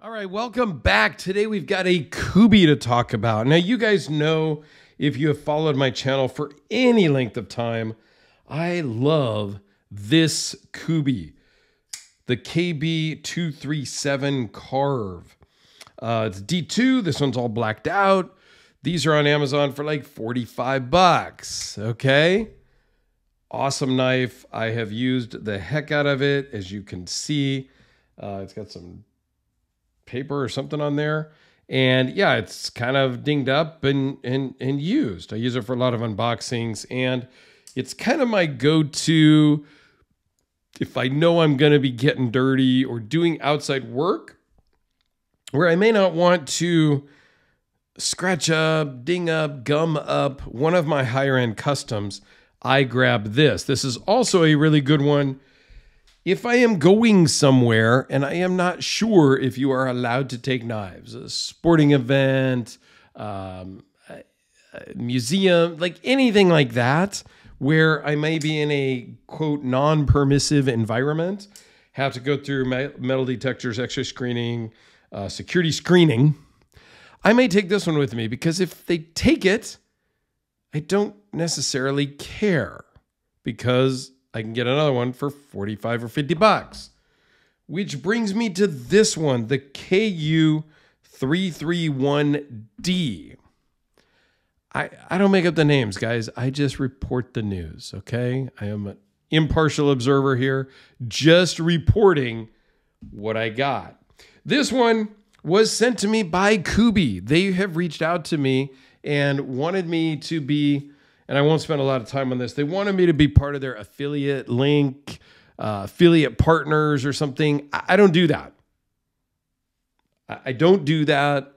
All right, welcome back. Today we've got a Kubey to talk about. Now, you guys know if you have followed my channel for any length of time, I love this Kubey, the KB237 Carve. Uh, it's D2. This one's all blacked out. These are on Amazon for like 45 bucks. Okay. Awesome knife. I have used the heck out of it, as you can see. Uh, it's got some paper or something on there. And yeah, it's kind of dinged up and and and used. I use it for a lot of unboxings and it's kind of my go-to if I know I'm going to be getting dirty or doing outside work where I may not want to scratch up, ding up, gum up one of my higher end customs, I grab this. This is also a really good one if I am going somewhere and I am not sure if you are allowed to take knives, a sporting event, um, a, museum, like anything like that, where I may be in a quote non permissive environment, have to go through metal detectors, x ray screening, uh, security screening, I may take this one with me because if they take it, I don't necessarily care because I can get another one for 45 or 50 bucks. Which brings me to this one, the KU331D. I, I don't make up the names, guys. I just report the news, okay? I am an impartial observer here, just reporting what I got. This one was sent to me by Kubey. They have reached out to me and wanted me to be and I won't spend a lot of time on this. They wanted me to be part of their affiliate link, uh, affiliate partners or something. I, I don't do that. I, I don't do that.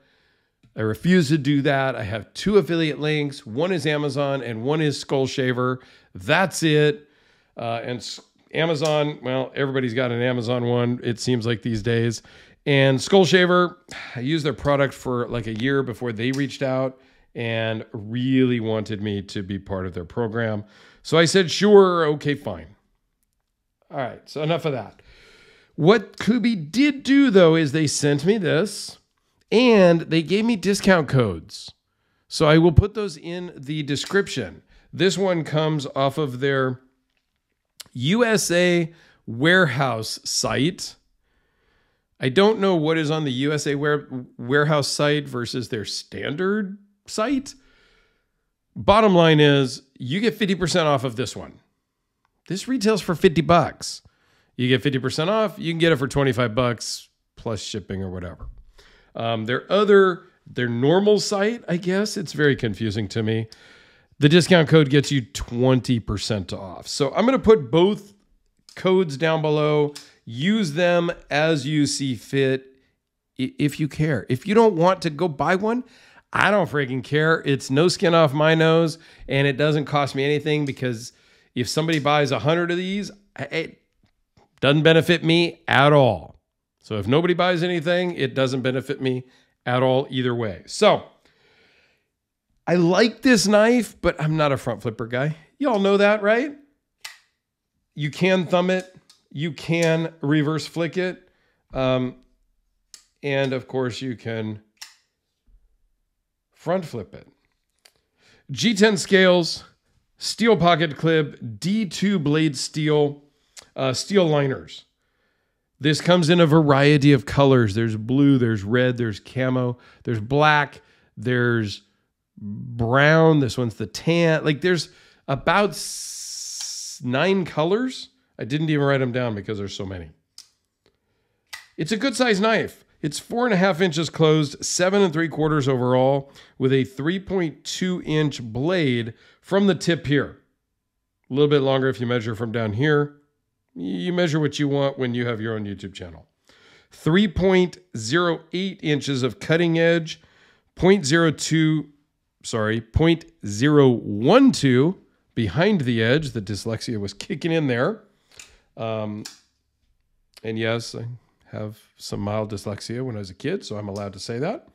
I refuse to do that. I have two affiliate links. One is Amazon and one is Skull Shaver. That's it. Uh, and Amazon, well, everybody's got an Amazon one, it seems like these days. And Skull Shaver, I used their product for like a year before they reached out and really wanted me to be part of their program. So I said, sure, okay, fine. All right, so enough of that. What Kubey did do, though, is they sent me this and they gave me discount codes. So I will put those in the description. This one comes off of their USA warehouse site. I don't know what is on the USA warehouse site versus their standard site. Bottom line is you get 50% off of this one. This retails for 50 bucks. You get 50% off, you can get it for 25 bucks plus shipping or whatever. Um, their other, their normal site, I guess, it's very confusing to me. The discount code gets you 20% off. So I'm going to put both codes down below. Use them as you see fit if you care. If you don't want to go buy one, I don't freaking care. It's no skin off my nose, and it doesn't cost me anything because if somebody buys a hundred of these, it doesn't benefit me at all. So if nobody buys anything, it doesn't benefit me at all either way. So I like this knife, but I'm not a front flipper guy. Y'all know that, right? You can thumb it, you can reverse flick it, um, and of course you can front flip it. G10 scales, steel pocket clip, D2 blade steel, uh, steel liners. This comes in a variety of colors. There's blue, there's red, there's camo, there's black, there's brown. This one's the tan. Like there's about nine colors. I didn't even write them down because there's so many. It's a good size knife. It's four and a half inches closed, seven and three quarters overall, with a 3.2 inch blade from the tip here. A little bit longer if you measure from down here. You measure what you want when you have your own YouTube channel. 3.08 inches of cutting edge, 0.02, sorry, 0.012 behind the edge. The dyslexia was kicking in there. Um, and yes, have some mild dyslexia when I was a kid, so I'm allowed to say that.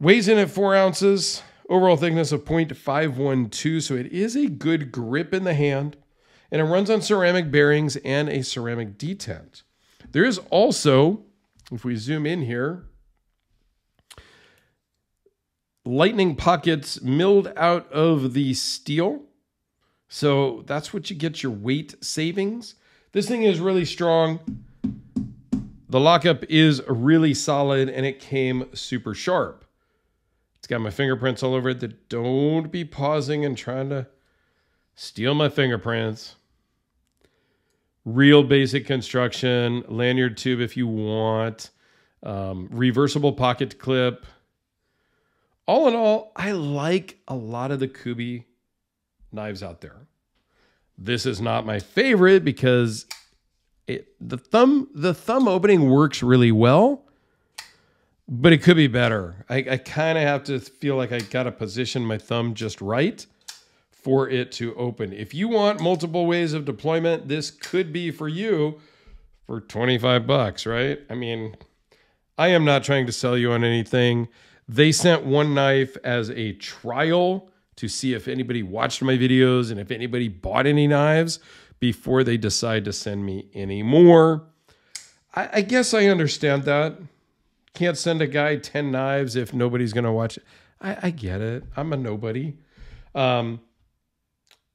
Weighs in at four ounces, overall thickness of 0.512, so it is a good grip in the hand, and it runs on ceramic bearings and a ceramic detent. There is also if we zoom in here, lightning pockets milled out of the steel. So that's what you get your weight savings. This thing is really strong. The lockup is really solid and it came super sharp. It's got my fingerprints all over it. That don't be pausing and trying to steal my fingerprints. Real basic construction, lanyard tube if you want, um, reversible pocket clip. All in all, I like a lot of the Kubey knives out there. This is not my favorite because it, the thumb the thumb opening works really well, but it could be better. I, I kind of have to feel like I got to position my thumb just right for it to open. If you want multiple ways of deployment, this could be for you for 25 bucks, right? I mean, I am not trying to sell you on anything. They sent one knife as a trial to see if anybody watched my videos and if anybody bought any knives before they decide to send me any more. I, I guess I understand that. Can't send a guy 10 knives if nobody's going to watch it. I, I, get it. I'm a nobody. Um,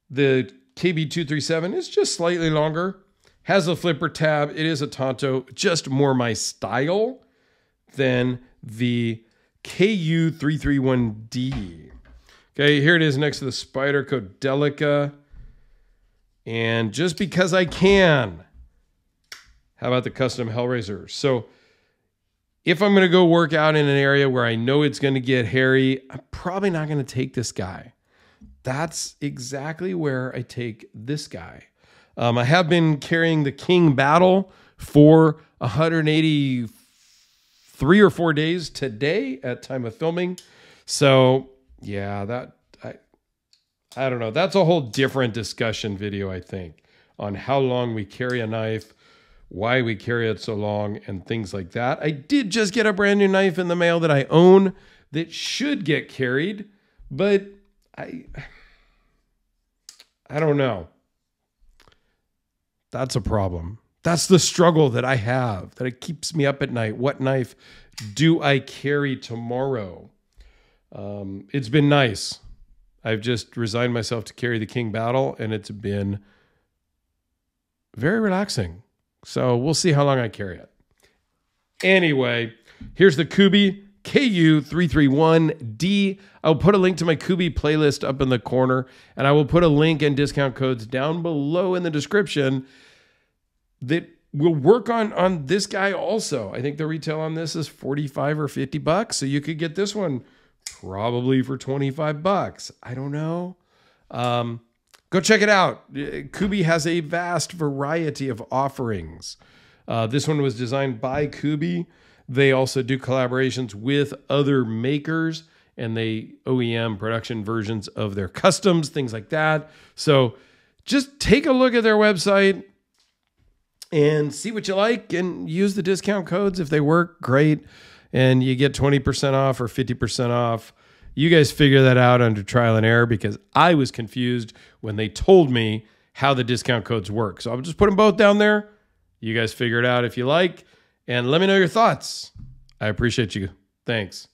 the KB237 is just slightly longer, has a flipper tab. It is a Tanto, just more my style than the KU331D. Okay, here it is next to the Spyderco Delica. And just because I can, how about the custom Hellraiser? So if I'm going to go work out in an area where I know it's going to get hairy, I'm probably not going to take this guy. That's exactly where I take this guy. Um, I have been carrying the King Battle for 183 or four days today at time of filming. So yeah, that I don't know. That's a whole different discussion video, I think, on how long we carry a knife, why we carry it so long, and things like that. I did just get a brand new knife in the mail that I own that should get carried, but I I don't know. That's a problem. That's the struggle that I have that it keeps me up at night. What knife do I carry tomorrow? Um, it's been nice. I've just resigned myself to carry the King battle, and it's been very relaxing. So we'll see how long I carry it. Anyway, here's the Kubey KU331D. I'll put a link to my Kubey playlist up in the corner, and I will put a link and discount codes down below in the description that will work on on this guy also. I think the retail on this is 45 or 50 bucks, so you could get this one probably for 25 bucks. I don't know. Um, go check it out. Kubey has a vast variety of offerings. Uh, this one was designed by Kubey. They also do collaborations with other makers and they OEM production versions of their customs, things like that. So just take a look at their website and see what you like and use the discount codes if they work. Great and you get 20% off or 50% off. You guys figure that out under trial and error because I was confused when they told me how the discount codes work. So I'll just put them both down there. You guys figure it out if you like and let me know your thoughts. I appreciate you. Thanks.